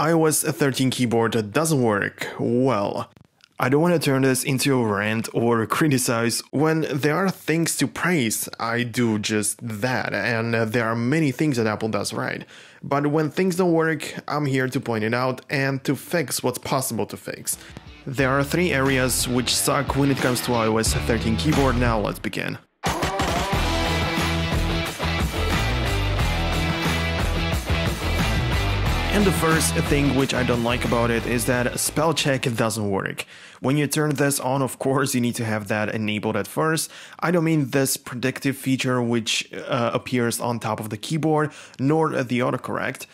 iOS 13 keyboard doesn't work, well, I don't want to turn this into a rant or criticize. When there are things to praise, I do just that, and there are many things that Apple does right. But when things don't work, I'm here to point it out and to fix what's possible to fix. There are three areas which suck when it comes to iOS 13 keyboard, now let's begin. And the first thing which I don't like about it is that spell check doesn't work. When you turn this on, of course, you need to have that enabled at first. I don't mean this predictive feature which uh, appears on top of the keyboard, nor the autocorrect.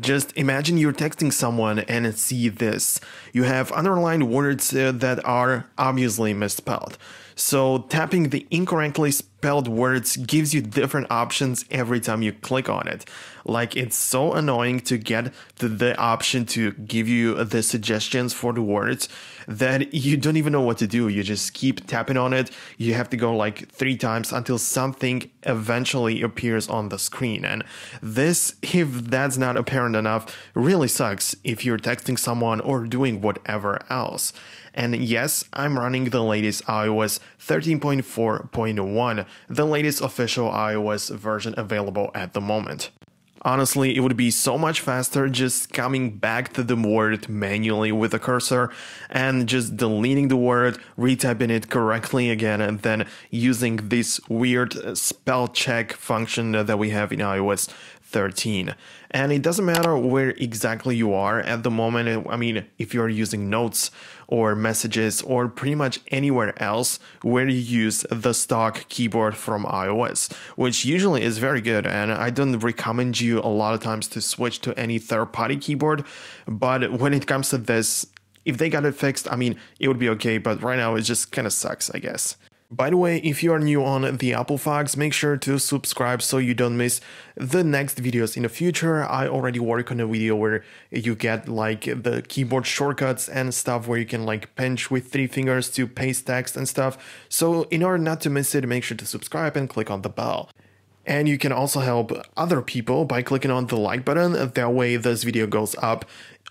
Just imagine you're texting someone and see this. You have underlined words uh, that are obviously misspelled. So tapping the incorrectly spelled words gives you different options every time you click on it. Like it's so annoying to get the, the option to give you the suggestions for the words that you don't even know what to do. You just keep tapping on it. You have to go like three times until something eventually appears on the screen. And this, if that's not apparent enough, really sucks if you're texting someone or doing whatever else. And yes, I'm running the latest iOS 13.4.1, the latest official iOS version available at the moment. Honestly, it would be so much faster just coming back to the word manually with the cursor and just deleting the word, retyping it correctly again, and then using this weird spell check function that we have in iOS 13. And it doesn't matter where exactly you are at the moment. I mean, if you're using notes or messages or pretty much anywhere else where you use the stock keyboard from iOS, which usually is very good. And I don't recommend you a lot of times to switch to any third party keyboard. But when it comes to this, if they got it fixed, I mean, it would be okay. But right now, it just kind of sucks, I guess. By the way, if you are new on the Apple Fox, make sure to subscribe so you don't miss the next videos in the future. I already work on a video where you get like the keyboard shortcuts and stuff where you can like pinch with three fingers to paste text and stuff. So in order not to miss it, make sure to subscribe and click on the bell. And you can also help other people by clicking on the like button. That way this video goes up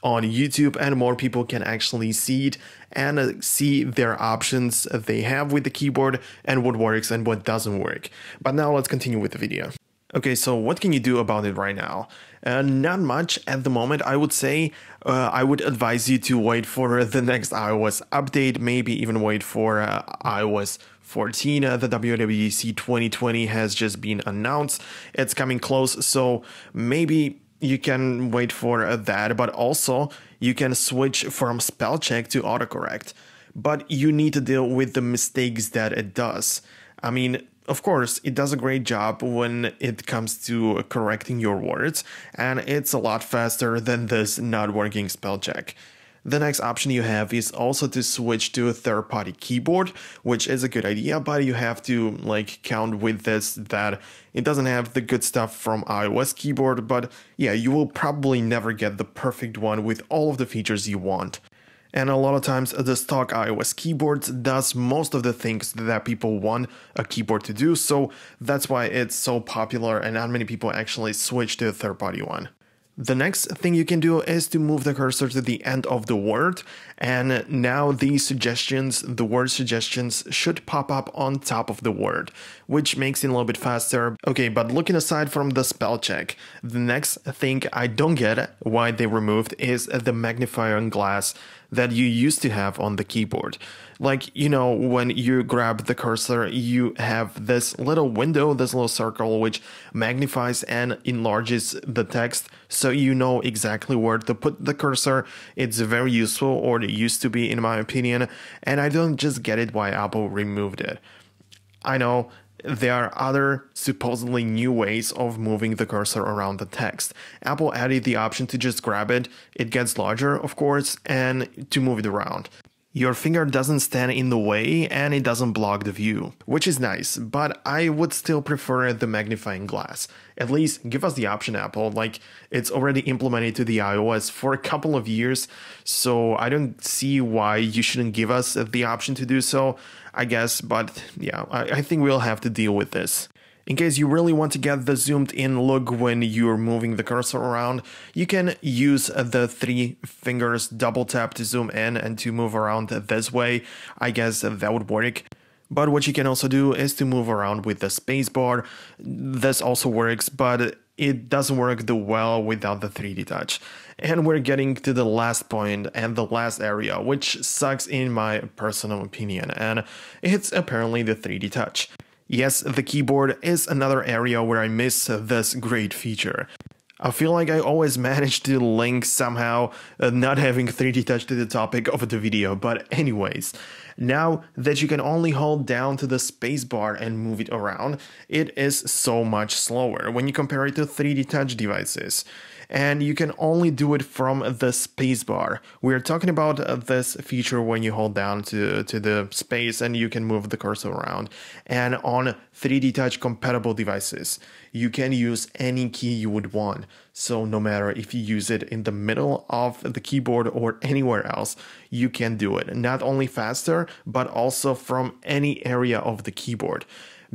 on YouTube and more people can actually see it and see their options they have with the keyboard and what works and what doesn't work. But now let's continue with the video. Okay, so what can you do about it right now? Uh, not much at the moment, I would say. Uh, I would advise you to wait for the next iOS update, maybe even wait for uh, iOS 14. Uh, the WWDC 2020 has just been announced. It's coming close, so maybe you can wait for uh, that, but also you can switch from spell check to autocorrect. But you need to deal with the mistakes that it does. I mean, of course, it does a great job when it comes to correcting your words, and it's a lot faster than this not working spell check. The next option you have is also to switch to a third party keyboard, which is a good idea, but you have to like count with this that it doesn't have the good stuff from iOS keyboard, but yeah, you will probably never get the perfect one with all of the features you want. And a lot of times the stock iOS keyboard does most of the things that people want a keyboard to do, so that's why it's so popular and not many people actually switch to a third party one. The next thing you can do is to move the cursor to the end of the word and now these suggestions, the word suggestions should pop up on top of the word, which makes it a little bit faster. Okay, but looking aside from the spell check, the next thing I don't get why they removed is the magnifying glass that you used to have on the keyboard. Like, you know, when you grab the cursor, you have this little window, this little circle, which magnifies and enlarges the text so you know exactly where to put the cursor. It's very useful, or it used to be, in my opinion, and I don't just get it why Apple removed it. I know there are other supposedly new ways of moving the cursor around the text. Apple added the option to just grab it, it gets larger, of course, and to move it around. Your finger doesn't stand in the way and it doesn't block the view, which is nice, but I would still prefer the magnifying glass. At least give us the option, Apple. Like, it's already implemented to the iOS for a couple of years, so I don't see why you shouldn't give us the option to do so, I guess, but yeah, I, I think we'll have to deal with this. In case you really want to get the zoomed in look when you're moving the cursor around, you can use the three fingers double tap to zoom in and to move around this way. I guess that would work. But what you can also do is to move around with the spacebar. This also works, but it doesn't work the well without the 3D touch. And we're getting to the last point and the last area, which sucks in my personal opinion, and it's apparently the 3D touch. Yes, the keyboard is another area where I miss this great feature. I feel like I always manage to link somehow uh, not having 3D touch to the topic of the video, but anyways, now that you can only hold down to the spacebar and move it around, it is so much slower when you compare it to 3D touch devices and you can only do it from the spacebar. We're talking about uh, this feature when you hold down to, to the space and you can move the cursor around. And on 3D Touch compatible devices, you can use any key you would want. So no matter if you use it in the middle of the keyboard or anywhere else, you can do it. Not only faster, but also from any area of the keyboard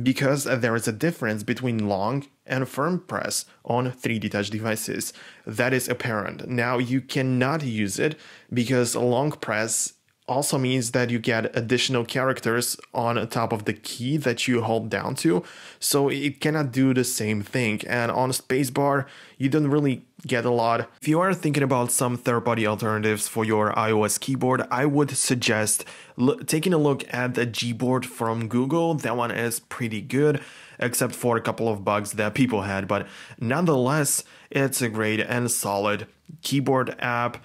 because there is a difference between long and firm press on 3D Touch devices. That is apparent. Now you cannot use it because long press also means that you get additional characters on top of the key that you hold down to, so it cannot do the same thing. And on spacebar, you don't really get a lot. If you are thinking about some third-party alternatives for your iOS keyboard, I would suggest taking a look at the Gboard from Google. That one is pretty good except for a couple of bugs that people had, but nonetheless, it's a great and solid keyboard app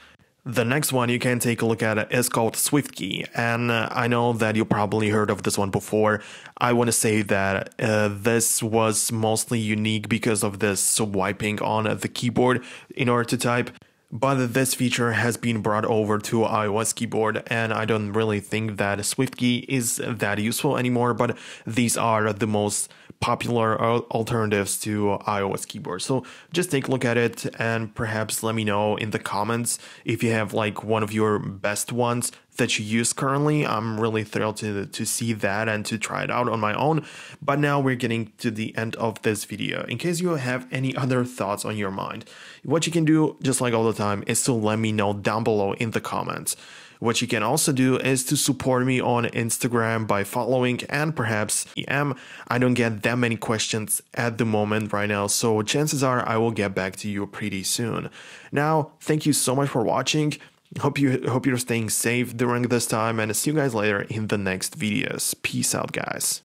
the next one you can take a look at is called SwiftKey, and uh, I know that you probably heard of this one before. I want to say that uh, this was mostly unique because of this swiping on the keyboard in order to type. But this feature has been brought over to iOS keyboard and I don't really think that SwiftKey is that useful anymore, but these are the most popular alternatives to iOS keyboard. So just take a look at it and perhaps let me know in the comments if you have like one of your best ones that you use currently. I'm really thrilled to, to see that and to try it out on my own. But now we're getting to the end of this video. In case you have any other thoughts on your mind, what you can do, just like all the time, is to let me know down below in the comments. What you can also do is to support me on Instagram by following and perhaps DM. I don't get that many questions at the moment right now, so chances are I will get back to you pretty soon. Now, thank you so much for watching. Hope you hope you're staying safe during this time and see you guys later in the next videos. Peace out guys.